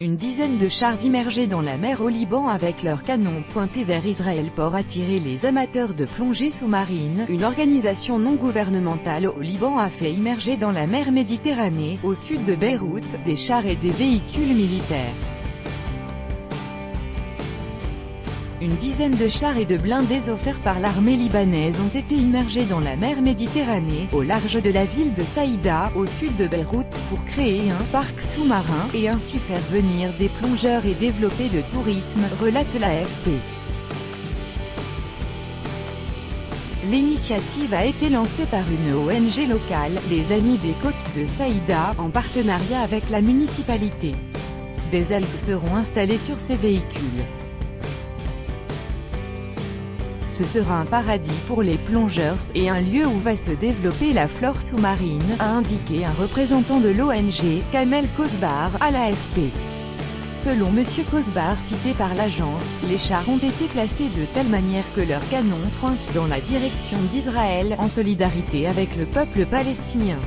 Une dizaine de chars immergés dans la mer au Liban avec leurs canons pointés vers Israël pour attirer les amateurs de plongée sous-marine. Une organisation non gouvernementale au Liban a fait immerger dans la mer Méditerranée, au sud de Beyrouth, des chars et des véhicules militaires. Une dizaine de chars et de blindés offerts par l'armée libanaise ont été immergés dans la mer Méditerranée, au large de la ville de Saïda, au sud de Beyrouth, pour créer un parc sous-marin, et ainsi faire venir des plongeurs et développer le tourisme, relate l'AFP. L'initiative a été lancée par une ONG locale, les Amis des Côtes de Saïda, en partenariat avec la municipalité. Des algues seront installées sur ces véhicules. Ce sera un paradis pour les plongeurs, et un lieu où va se développer la flore sous-marine, a indiqué un représentant de l'ONG, Kamel Kosbar, à l'AFP. Selon M. Kosbar cité par l'agence, les chars ont été placés de telle manière que leurs canons pointent dans la direction d'Israël, en solidarité avec le peuple palestinien.